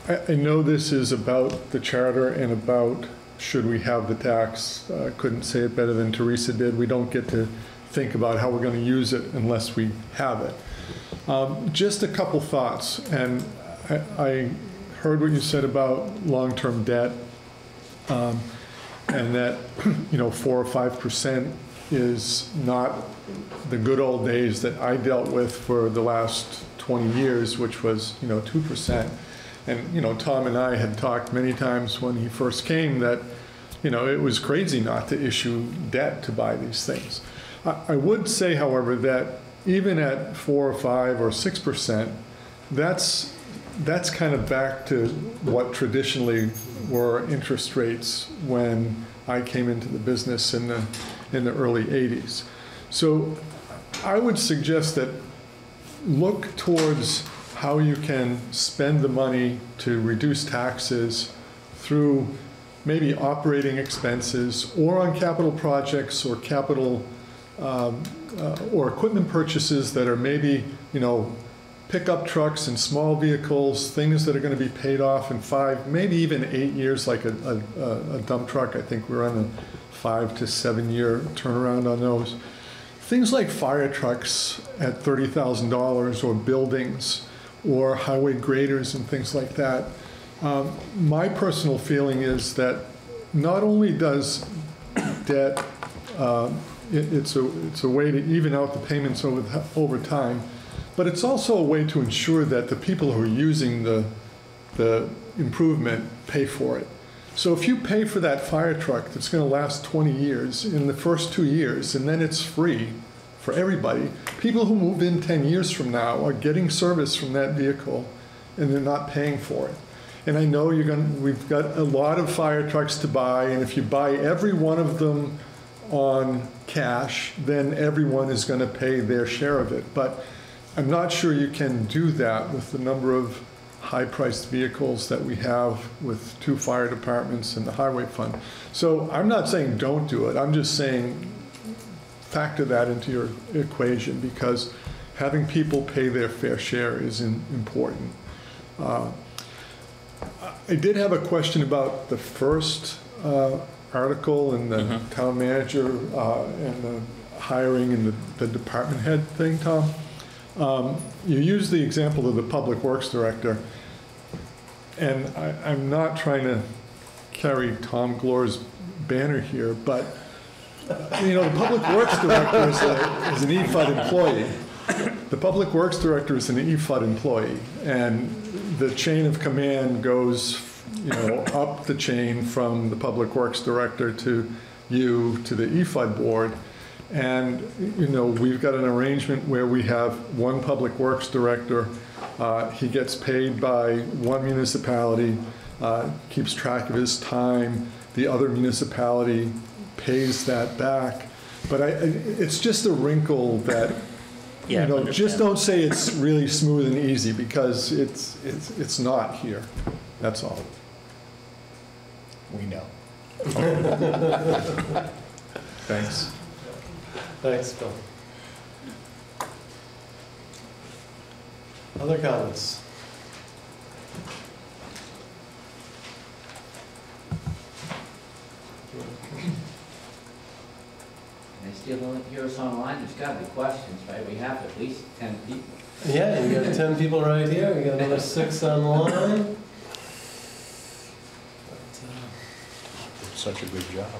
I I know this is about the charter and about should we have the tax. I Couldn't say it better than Teresa did. We don't get to think about how we're going to use it unless we have it. Um, Just a couple thoughts, and I- I heard what you said about long-term debt, um, and that, (clears throat) you know, 4 or 5% is not the good old days that I dealt with for the last 20 years, which was, you know, 2%. And, you know, Tom and I had talked many times when he first came that, you know, it was crazy not to issue debt to buy these things. I I would say, however, that even at 4 or 5 or 6%, that's, that's kind of back to what traditionally were interest rates when I came into the business in the, in the early 80s. So I would suggest that look towards how you can spend the money to reduce taxes through maybe operating expenses or on capital projects or capital um, uh, or equipment purchases that are maybe, you know, pickup trucks and small vehicles, things that are going to be paid off in five, maybe even eight years, like a, a, a dump truck. I think we're on a five to seven year turnaround on those. Things like fire trucks at $30,000 or buildings or highway graders and things like that. Um, my personal feeling is that not only does debt, um, it, it's, a, it's a way to even out the payments over, the, over time, but it's also a way to ensure that the people who are using the, the improvement pay for it. So if you pay for that fire truck that's going to last 20 years in the first two years, and then it's free for everybody, people who move in 10 years from now are getting service from that vehicle, and they're not paying for it. And I know you're going. We've got a lot of fire trucks to buy, and if you buy every one of them on cash, then everyone is going to pay their share of it. But I'm not sure you can do that with the number of high-priced vehicles that we have with two fire departments and the highway fund. So I'm not saying don't do it, I'm just saying factor that into your equation because having people pay their fair share is in- important. Uh, I did have a question about the first uh, article and the town manager uh, and the hiring and the the department head thing, Tom. Um, You use the example of the public works director, and I- I'm not trying to carry Tom Glore's banner here, but, you know, the public works director is a- is an EFUD employee. The public works director is an EFUD employee, and the chain of command goes, you know, up the chain from the public works director to you, to the E EFUD board. And, you know, we've got an arrangement where we have one public works director. uh, He gets paid by one municipality, uh, keeps track of his time. The other municipality pays that back. But I, it's just a wrinkle that, (laughs) you Yeah, know, just don't say it's really smooth and easy because it's, it's, it's not here. That's all. We know. Thanks. Thanks, Bill. Other comments? And they still don't hear us online, there's gotta be questions, right? We have at least 10 people. Yeah, you got 10 people right here, we got another six online. Such a good job.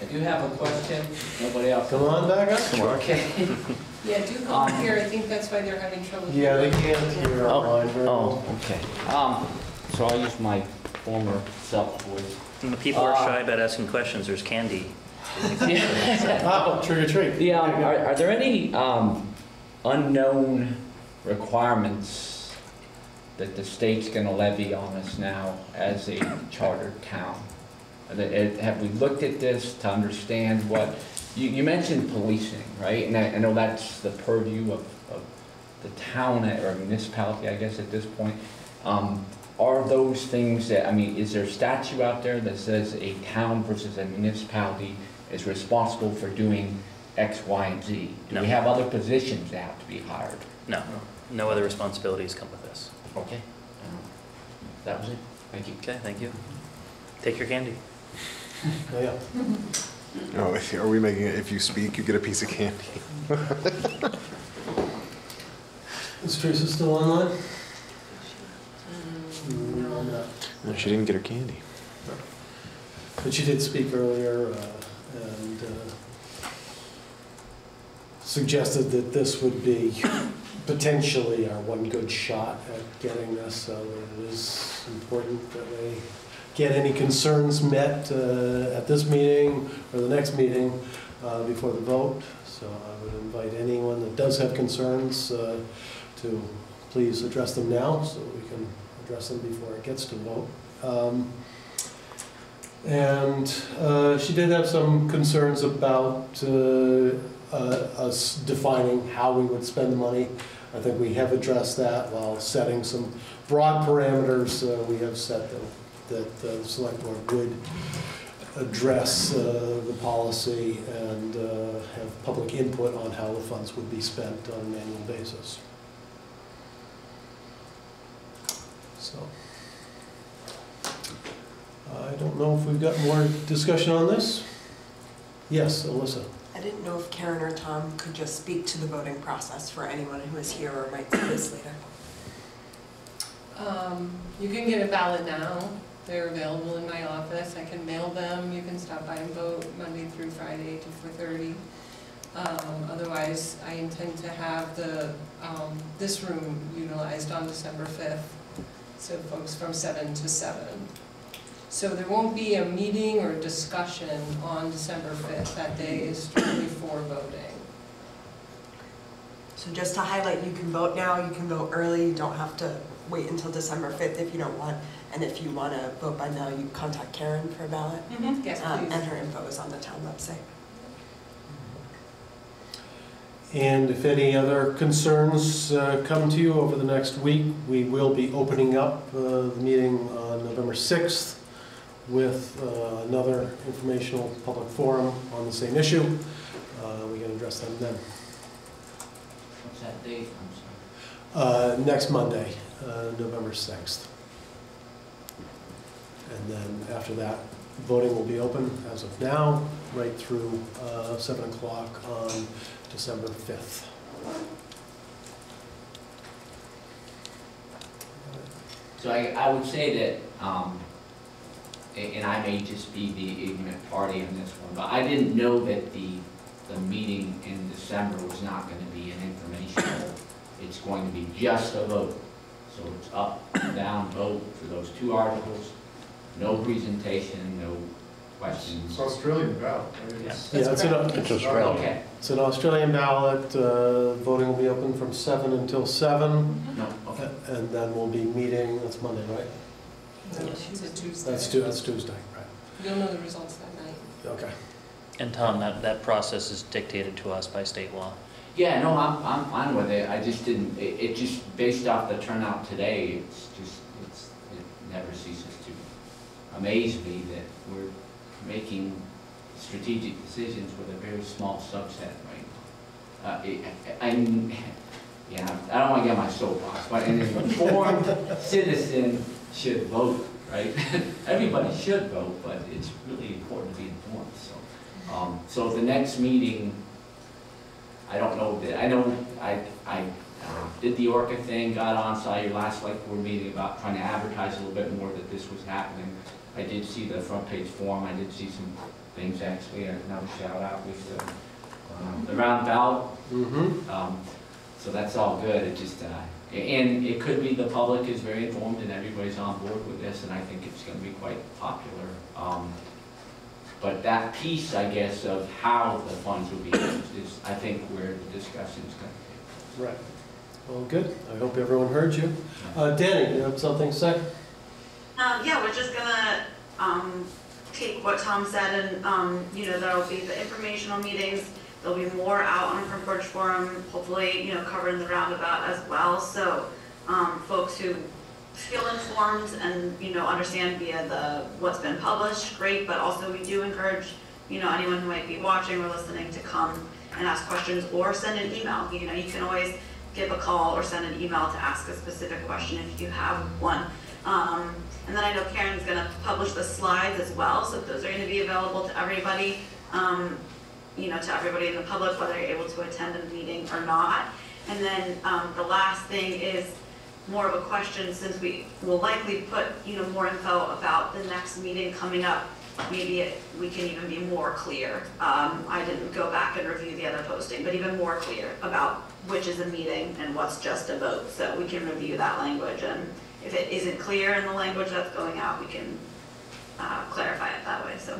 I do have a question, nobody else. Come on back up. Okay. (laughs) Yeah, do come here, I think that's why they're having trouble. Yeah, they can't hear online very well. Oh, okay. Um, so I'll use my former self voice. And the people are Uh, shy about asking questions, there's candy. (laughs) Oh, trick or treat. The, um, are, are there any, um, unknown requirements that the state's gonna levy on us now as a chartered town? Have we looked at this to understand what, you, you mentioned policing, right? And I, I know that's the purview of, of the town or municipality, I guess, at this point. Um, are those things that, I mean, is there a statute out there that says a town versus a municipality is responsible for doing X, Y, and Z? Do No. we have other positions that have to be hired? No, no other responsibilities come with this. Okay. Um, That was it. Thank you. Okay, thank you. Take your candy. Yeah. Oh, if- are we making it, if you speak, you get a piece of candy? (laughs) Is Teresa still online? No, not. No, she didn't get her candy. But she did speak earlier uh, and uh, suggested that this would be potentially our one good shot at getting this, so it is important that we get any concerns met uh, at this meeting or the next meeting uh, before the vote. So I would invite anyone that does have concerns uh, to please address them now so we can address them before it gets to vote. Um, and uh, she did have some concerns about uh, uh, us defining how we would spend the money. I think we have addressed that while setting some broad parameters. We have set that, that the select board would address uh, the policy and uh, have public input on how the funds would be spent on an annual basis. So. I don't know if we've got more discussion on this? Yes, Alyssa? I didn't know if Karen or Tom could just speak to the voting process for anyone who is here or might see this later. Um, you can get a ballot now, they're available in my office, I can mail them, you can stop by and vote Monday through Friday to four thirty. Um, otherwise, I intend to have the, um, this room utilized on December fifth, so folks from seven to seven. So there won't be a meeting or discussion on December fifth, that day is strictly for voting. So just to highlight, you can vote now, you can vote early, you don't have to wait until December 5th if you don't want. And if you want to vote by mail, you contact Karen for a ballot. Yes, Um, please. And her info is on the town website. And if any other concerns uh, come to you over the next week, we will be opening up uh, the meeting on November 6th with uh, another informational public forum on the same issue. Uh, We can address them then. What's that date? I'm sorry. Uh, Next Monday, uh, November 6th. And then after that, voting will be open as of now, right through uh, 7 o'clock on December 5th. So I, I would say that, um, and I may just be the ignorant party on this one, but I didn't know that the, the meeting in December was not gonna be an informational. It's going to be just a vote. So it's up, down, vote for those two articles, no presentation, no questions. Australian ballot, right? Yes. Yeah, it's an, It's Australia. Okay, it's an Australian ballot, uh, voting will be open from 7 until 7, no, okay. and then we'll be meeting, that's Monday, right? It's a Tuesday. That's Tu- that's Tuesday, right, You'll know the results that night. okay. And Tom, that, that process is dictated to us by state law. Yeah, no, I'm, I'm fine with it, I just didn't, it, it just, based off the turnout today, it's just, it's, it never ceases to amaze me that we're making strategic decisions with a very small subset right now. Uh, it- I'm, yeah, I don't wanna get my soapbox, but an informed (laughs) citizen should vote, right? (laughs) Everybody should vote, but it's really important to be informed, so. Um, so the next meeting, I don't know that, I know, I, I uh, did the Orca thing, got on, saw your last select board meeting about trying to advertise a little bit more that this was happening. I did see the front page form, I did see some things actually, another shout out with the, um, the round ballot. Mm-hmm. Um, so that's all good, it just, uh, and it could be the public is very informed and everybody's on board with this, and I think it's gonna be quite popular. Um, But that piece, I guess, of how the funds will be used is, I think, where the discussion is gonna be. Right. Well, good. I hope everyone heard you. Uh, Danny, you have something to say? Um, yeah, we're just gonna, um, take what Tom said and, um, you know, there'll be the informational meetings. There'll be more out on the Front Porch Forum, hopefully, you know, covering the roundabout as well. So, um, folks who feel informed and, you know, understand via the, what's been published, great. But also we do encourage, you know, anyone who might be watching or listening to come and ask questions or send an email. You know, you can always give a call or send an email to ask a specific question if you have one. Um, and then I know Karen's gonna publish the slides as well, so those are gonna be available to everybody, um, you know, to everybody in the public, whether you're able to attend a meeting or not. And then, um, the last thing is more of a question, since we will likely put, you know, more info about the next meeting coming up. Maybe it, we can even be more clear. Um, I didn't go back and review the other posting, but even more clear about which is a meeting and what's just a vote. So we can review that language and if it isn't clear in the language that's going out, we can uh, clarify it that way, so.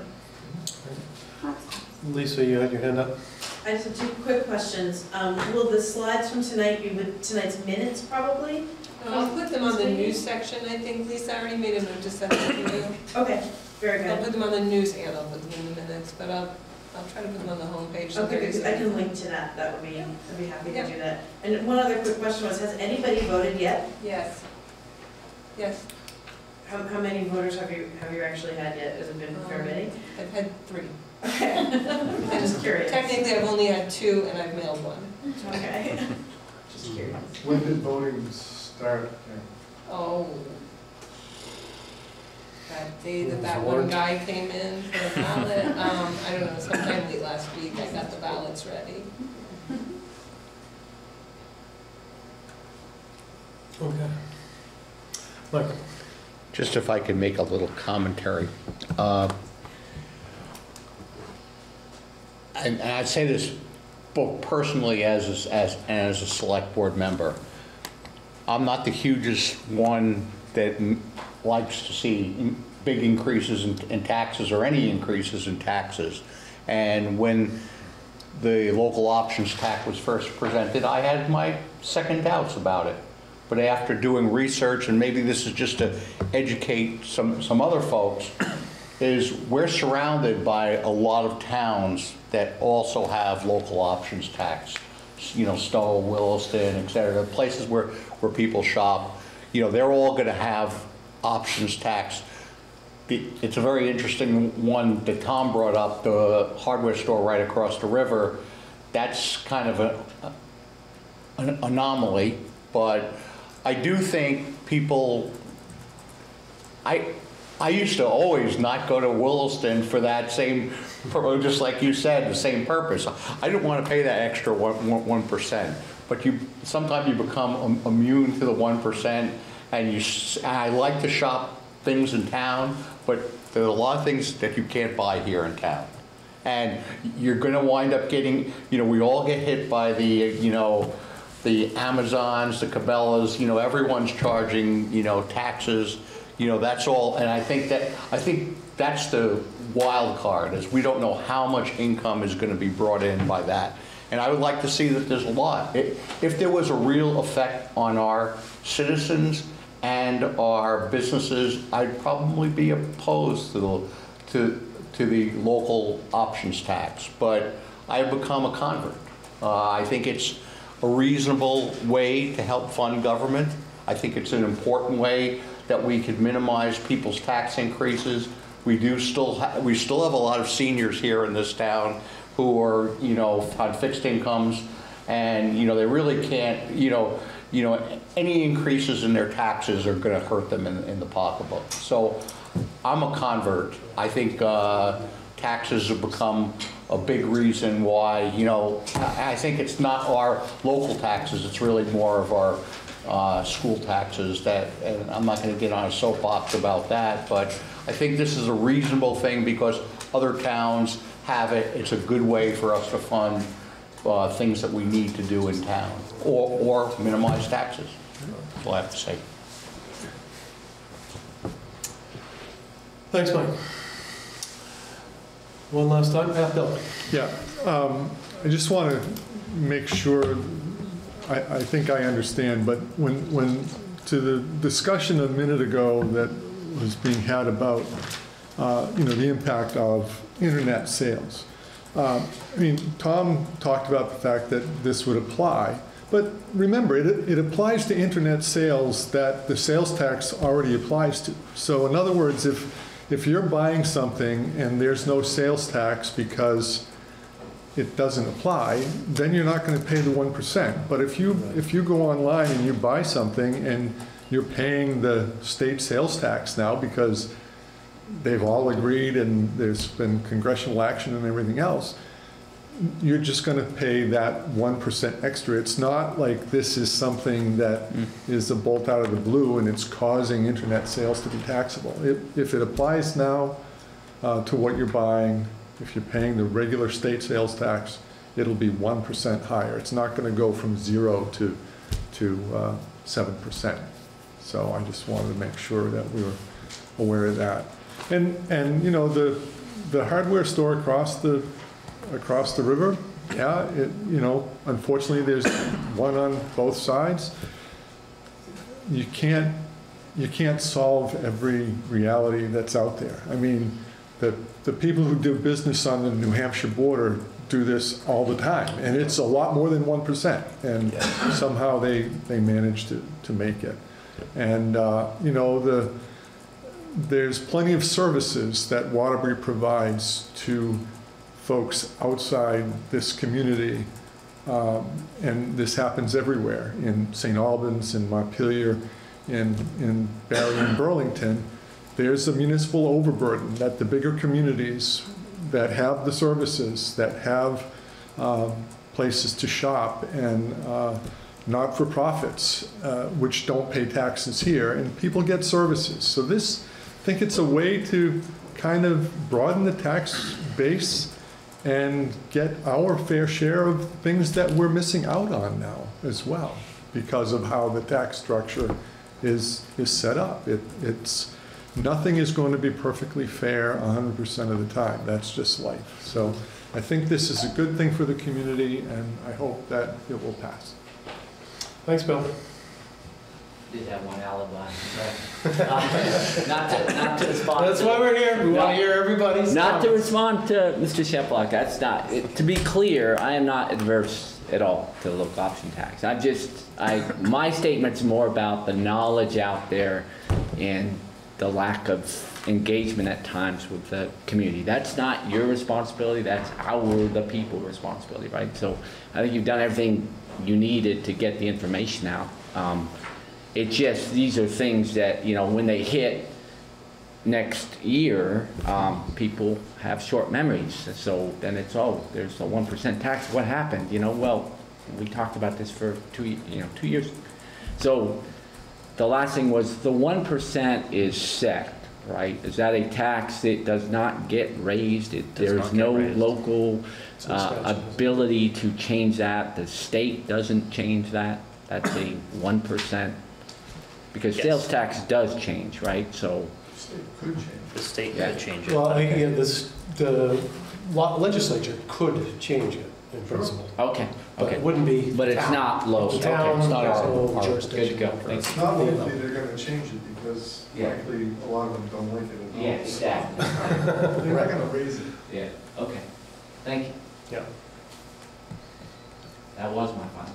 Lisa, you had your hand up? I just have two quick questions. Um, will the slides from tonight be with tonight's minutes probably? I'll put them on the news section, I think, Lisa, I already made a note to send them to you. Okay, very good. I'll good. put them on the news and I'll put them in the minutes, but I'll, I'll try to put them on the homepage. so Okay, they're because I easy. can link to that, that would be, I'd be happy to Yeah. do that. And one other quick question was, has anybody voted yet? Yes. Yes, How, how many voters have you, have you actually had yet? Has it been a fair Um, many? I've had three. Okay. (laughs) I'm just curious. Technically, I've only had two and I've mailed one. Okay. (laughs) Just curious. When did voting start? Oh. That day that that one guy came in for the ballot, (laughs) um, I don't know, sometime late last week, I got the ballots ready. Okay. Michael? Just if I could make a little commentary. Uh, And and I say this both personally as, as, and as a select board member. I'm not the hugest one that likes to see big increases in in taxes or any increases in taxes. And when the local options tax was first presented, I had my second doubts about it. But after doing research, and maybe this is just to educate some, some other folks, is we're surrounded by a lot of towns that also have local options tax. You know, Stowe, Williston, et cetera, places where, where people shop, you know, they're all gonna have options tax. It's a very interesting one that Tom brought up, the hardware store right across the river. That's kind of a, an anomaly, but I do think people, I, I used to always not go to Williston for that same, just like you said, the same purpose. I didn't want to pay that extra one, percent. But you, sometimes you become immune to the one percent and you, and I like to shop things in town, but there are a lot of things that you can't buy here in town. And you're gonna wind up getting, you know, we all get hit by the, you know, the Amazons, the Cabela's, you know, everyone's charging, you know, taxes, you know, that's all, and I think that, I think that's the wild card, is we don't know how much income is gonna be brought in by that. And I would like to see that there's a lot. I- If there was a real effect on our citizens and our businesses, I'd probably be opposed to the, to, to the local options tax, but I've become a convert. Uh, I think it's a reasonable way to help fund government. I think it's an important way that we could minimize people's tax increases. We do still, we still have a lot of seniors here in this town who are, you know, on fixed incomes, and, you know, they really can't, you know, you know, any increases in their taxes are gonna hurt them in, in the pocketbook. So I'm a convert. I think uh, taxes have become a big reason why, you know, I think it's not our local taxes, it's really more of our uh, school taxes that, and I'm not going to get on a soapbox about that, but I think this is a reasonable thing because other towns have it. It's a good way for us to fund uh, things that we need to do in town, or, or minimize taxes. That's all I have to say. Thanks, Mike. One last time, Pat Bill. Yeah, um, I just want to make sure, I, I think I understand, but when, when, to the discussion a minute ago that was being had about, uh, you know, the impact of internet sales. Uh, I mean, Tom talked about the fact that this would apply, but remember, it, it applies to internet sales that the sales tax already applies to. So in other words, if, if you're buying something and there's no sales tax because it doesn't apply, then you're not going to pay the 1%. But if you, if you go online and you buy something and you're paying the state sales tax now because they've all agreed and there's been congressional action and everything else, you're just going to pay that 1% extra. It's not like this is something that is a bolt out of the blue and it's causing internet sales to be taxable. If, if it applies now uh, to what you're buying, if you're paying the regular state sales tax, it'll be 1% higher. It's not going to go from zero to, to uh, 7%. So I just wanted to make sure that we were aware of that. And, and, you know, the, the hardware store across the, across the river, yeah, it, you know, unfortunately, there's one on both sides. You can't, you can't solve every reality that's out there. I mean, the, the people who do business on the New Hampshire border do this all the time, and it's a lot more than 1%. And somehow they, they manage to, to make it. And, uh, you know, the, there's plenty of services that Waterbury provides to folks outside this community. Um, And this happens everywhere, in St. Albans, in Montpelier, in, in Barre and Burlington. There's a municipal overburden that the bigger communities that have the services, that have um, places to shop and uh, not-for-profits, uh, which don't pay taxes here, and people get services. So this, I think it's a way to kind of broaden the tax base and get our fair share of things that we're missing out on now as well, because of how the tax structure is, is set up. It, it's, nothing is going to be perfectly fair 100% of the time. That's just life. So I think this is a good thing for the community, and I hope that it will pass. Thanks, Bill. Did have one alibi. but, (laughs) Not to, not to respond. That's to- why we're here. We want to hear everybody's Not to respond to Mr. Shepeluk, that's not, it- to be clear, I am not adverse at all to the local option tax. I just, I, my statement's more about the knowledge out there and the lack of engagement at times with the community. That's not your responsibility, that's our, the people responsibility, right? So I think you've done everything you needed to get the information out. Um, It just, these are things that, you know, when they hit next year, um, people have short memories. So then it's, oh, there's a one percent tax, what happened? You know, well, we talked about this for two, you know, two years. So the last thing was, the one percent is set, right? Is that a tax that does not get raised? It- Does not There's get no raised. local It's a uh, ability to change that. The state doesn't change that. That's a one percent. Because Yes. sales tax does change, right? So, The state Yeah. could change it. Well, I- yeah, this, the lo- legislature could change it in principle, okay, but okay. it wouldn't be. But it's town. not local. The town Okay, it's not has our- no our- jurisdiction. good to go. Thanks. It's not likely they're gonna change it because Yeah. frankly, a lot of them don't like it at all. Yeah, exactly. (laughs) They're not gonna raise it. Yeah, okay. Thank you. Yeah. That was my final.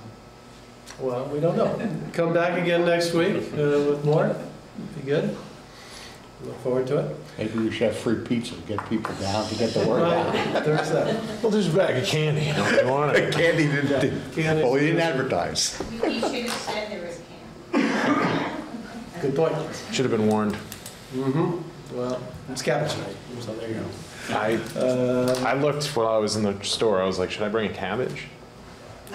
Well, we don't know. (laughs) Come back again next week uh, with more. Be good. Look forward to it. Maybe we should have free pizza to get people down, to get the word out. Well, There's that. Well, there's a bag of candy. You know, want it? (laughs) Candy didn't, Candy. well, we didn't advertise. You should have said there was can. Good point. Should have been warned. Mm-hmm. Well, it's cabbage night, so there you go. I, Uh, I looked while I was in the store, I was like, should I bring a cabbage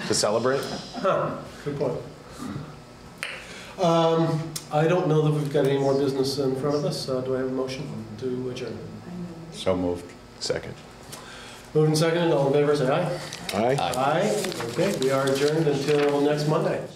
to celebrate? Huh, good point. Um, I don't know that we've got any more business in front of us. Uh, Do I have a motion to adjourn? So moved. Second. Moved and seconded, all in favor, say aye. Aye. Aye. Okay, we are adjourned until next Monday.